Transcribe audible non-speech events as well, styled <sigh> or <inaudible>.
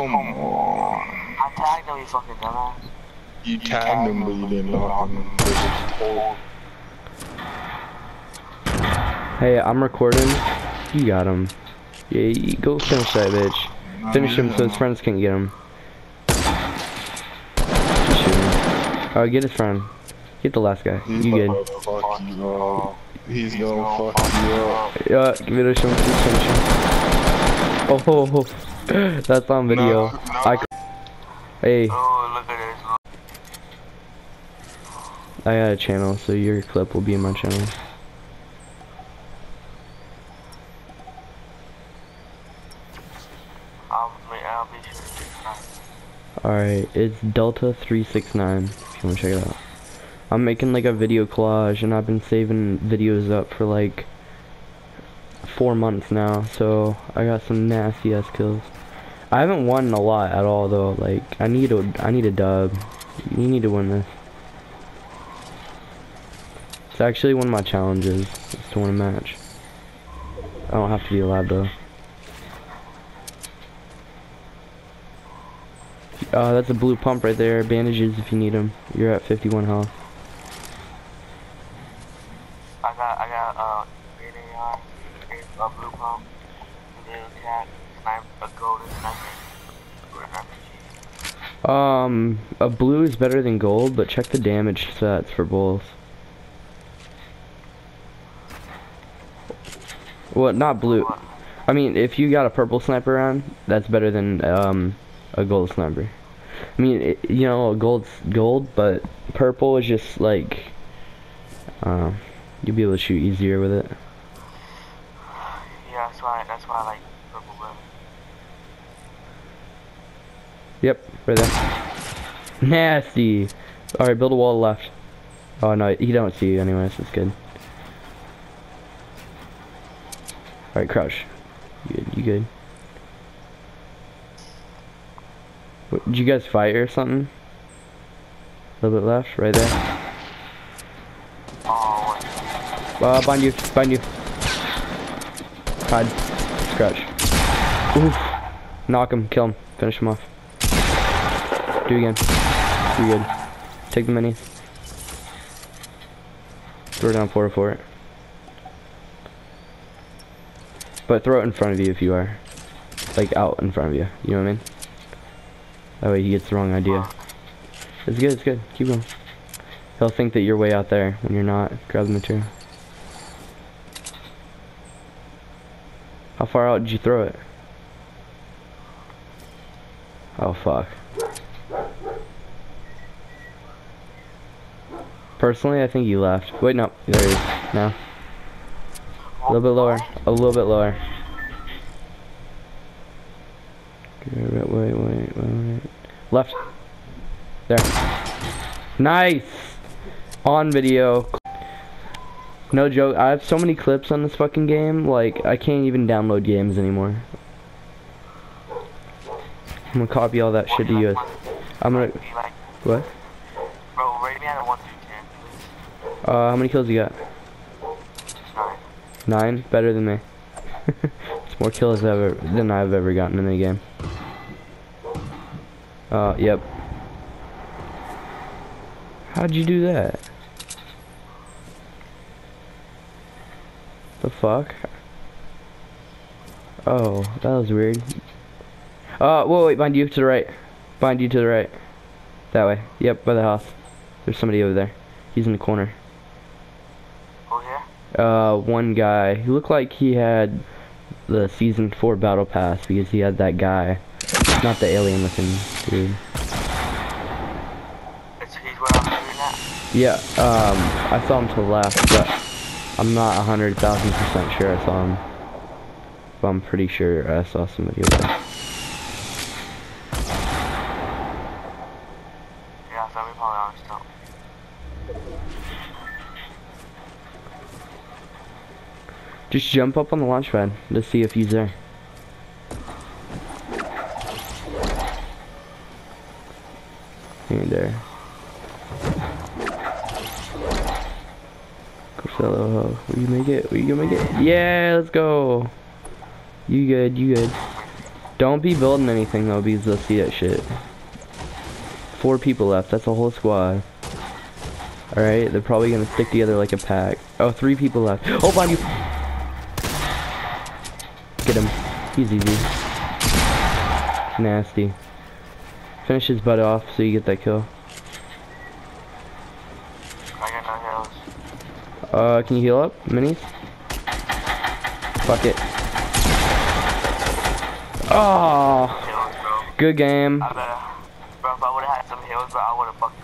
Come on. I tagged him, you fucking dumbass. You tagged him, but you didn't lock him. Oh, Hey, I'm recording. You got him. Yeah, you go finish that bitch. Finish him so his friends can get him. Just shoot him. Oh, get his friend. Get the last guy. He's You about good. to fuck you up. He's gonna fuck you up. Yeah, finish him. Just finish him. Oh, oh, oh. <laughs> that's on video. No, no. I. c- Hey, Oh, look at this. I got a channel, so your clip will be in my channel. I'll, be- I'll be sure to get that. Alright, it's Delta369, if you wanna check it out. I'm making like a video collage, and I've been saving videos up for like four months now, so I got some nasty ass kills. I haven't won a lot at all though, like, I need a, I need a dub. You need to win this. It's actually one of my challenges, is to win a match. I don't have to be allowed though. Uh, that's a blue pump right there. Bandages if you need them. You're at 51 health. I got, I got, uh, a blue pump, little cat, Um, a blue is better than gold, but check the damage stats for both. Well, not blue. I mean, if you got a purple sniper on, that's better than um a gold sniper. I mean, it, you know, gold's gold, but purple is just like, um, you'll be able to shoot easier with it. Yeah, that's why, that's why I like purple blue. Yep, right there. Nasty. All right, build a wall left. Oh no, he don't see you anyways. That's good. All right, crouch. You good? You good? What, did you guys fight or something? A little bit left, right there. Oh. Uh, behind you, bind you. Hide. Scratch. Oof. Knock him, kill him, finish him off. Do it again. You good. Take the mini. Throw down Port-a-Fort. But throw it in front of you if you are. Like out in front of you. You know what I mean? That way he gets the wrong idea. It's good, it's good. Keep going. He'll think that you're way out there when you're not. Grab the material. How far out did you throw it? Oh fuck. Personally, I think you left. Wait, no. There he is. Now. A little bit lower. A little bit lower. Wait, wait, wait, wait. Left. There. Nice! On video. No joke, I have so many clips on this fucking game, like, I can't even download games anymore. I'm gonna copy all that shit to you. I'm gonna, what? bro, rate me out of 1 through 10, please. Uh, how many kills you got? Nine. Nine? Better than me. <laughs> it's more kills ever than I've ever gotten in a game. Uh, yep. How'd you do that? The fuck? Oh, that was weird. Uh, whoa, wait, behind you to the right. Behind you to the right. That way. Yep, by the house. There's somebody over there. He's in the corner. Uh, one guy. He looked like he had the season four battle pass because he had that guy. Not the alien looking dude. Yeah, um, I saw him to the left, but I'm not a hundred thousand percent sure I saw him. But I'm pretty sure I saw somebody over there. Yeah, so probably. Just jump up on the launch pad to see if he's there. Here there. Hoe. Will you make it? Will you make it? Yeah, let's go. You good, you good. Don't be building anything though, because they'll see that shit. Four people left. That's a whole squad. All right, they're probably gonna stick together like a pack. Oh, three people left. Oh, behind you. Get him. He's easy. Nasty. Finish his butt off so you get that kill. Uh, can you heal up, minis? Fuck it. Oh, good game. I. Bro, I would have had some heals, I would have fucked